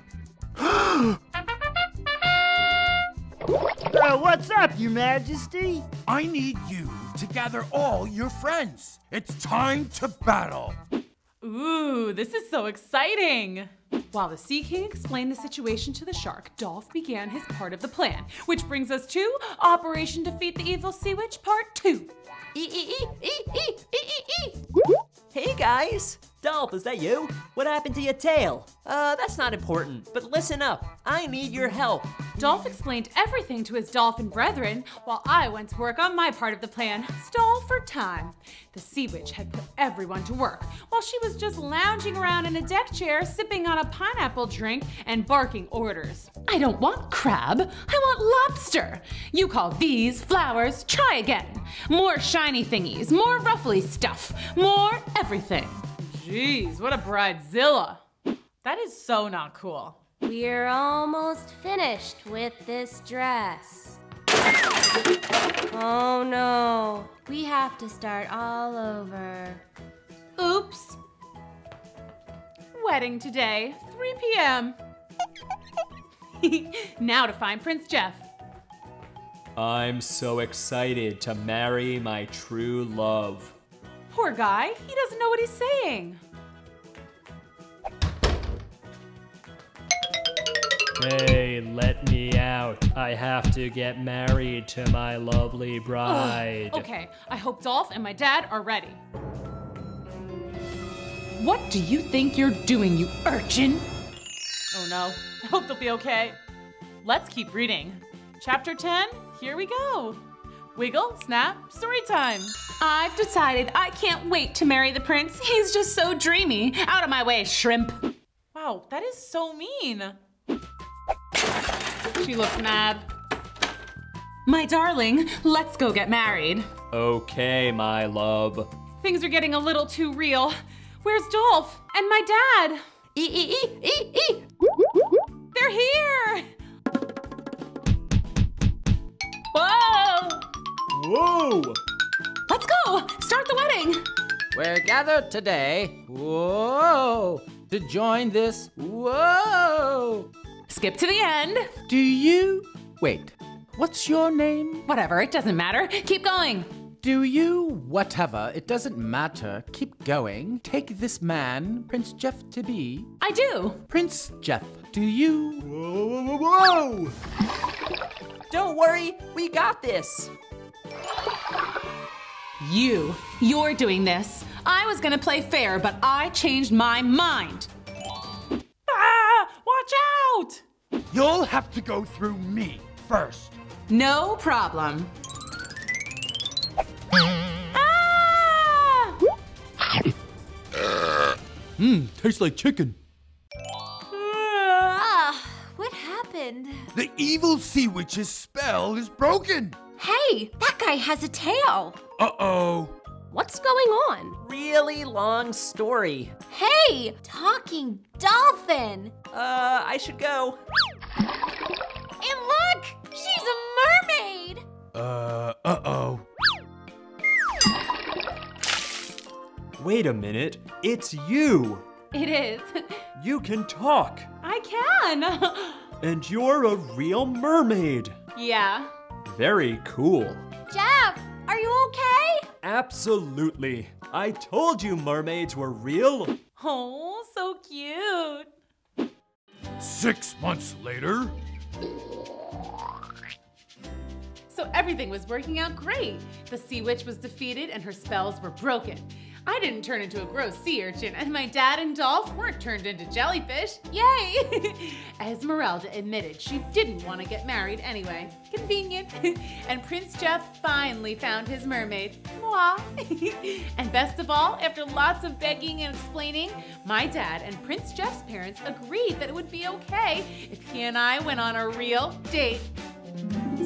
*gasps* Uh, what's up, Your Majesty? I need you to gather all your friends. It's time to battle. Ooh, this is so exciting! While the Sea King explained the situation to the shark, Dolph began his part of the plan, which brings us to Operation Defeat the Evil Sea Witch Part 2. E -e -e Hey guys! Dolph, is that you? What happened to your tail? Uh, that's not important, but listen up. I need your help. Dolph explained everything to his dolphin brethren while I went to work on my part of the plan, stall for time. The Sea Witch had put everyone to work while she was just lounging around in a deck chair, sipping on a pineapple drink and barking orders. I don't want crab, I want lobster. You call these flowers, try again. More shiny thingies, more ruffly stuff, more everything. Jeez, what a bridezilla. That is so not cool. We're almost finished with this dress. Oh no, we have to start all over. Oops. Wedding today, 3 p.m. *laughs* now to find Prince Jeff. I'm so excited to marry my true love. Poor guy, he doesn't know what he's saying. Hey, let me out. I have to get married to my lovely bride. Ugh, okay, I hope Dolph and my dad are ready. What do you think you're doing, you urchin? Oh no, I hope they'll be okay. Let's keep reading. Chapter 10, here we go. Wiggle, snap, story time. I've decided I can't wait to marry the prince. He's just so dreamy. Out of my way, shrimp. Wow, that is so mean. She looks mad. My darling, let's go get married. Okay, my love. Things are getting a little too real. Where's Dolph? And my dad? E e e e e. They're here! Whoa! Whoa! Let's go! Start the wedding! We're gathered today, whoa, to join this, whoa. Skip to the end. Do you? Wait, what's your name? Whatever, it doesn't matter. Keep going. Do you? Whatever, it doesn't matter. Keep going. Take this man, Prince Jeff to be. I do. Prince Jeff, do you? Whoa, whoa, whoa, whoa! Don't worry, we got this. You, you're doing this. I was gonna play fair, but I changed my mind. Ah! Watch out! You'll have to go through me first. No problem. Ah! Mmm, tastes like chicken. Ah, what happened? The evil sea witch's spell is broken. Hey, that guy has a tail. Uh-oh. What's going on? Really long story. Hey, talking dolphin. Uh, I should go. And look, she's a mermaid. Uh, uh-oh. Wait a minute, it's you! It is. *laughs* You can talk, I can. *laughs* and you're a real mermaid! yeah. Very cool. Jeff, are you okay? Absolutely. I told you mermaids were real. Oh, so cute. Six months later, So so everything was working out great. The sea witch was defeated and her spells were broken. I didn't turn into a gross sea urchin, and my dad and Dolph weren't turned into jellyfish. Yay! *laughs* Esmeralda admitted she didn't want to get married anyway. Convenient. *laughs* and Prince Jeff finally found his mermaid. Mwah. *laughs* and best of all, after lots of begging and explaining, my dad and Prince Jeff's parents agreed that it would be okay if he and I went on a real date.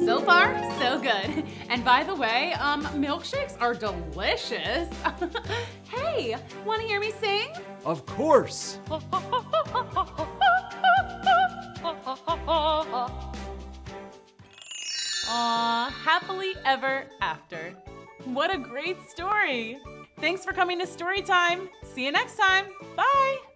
So far, so good. And by the way, um, milkshakes are delicious. *laughs* hey, wanna hear me sing? Of course. *laughs* Aw, happily ever after. What a great story! Thanks for coming to Story Time. See you next time. Bye!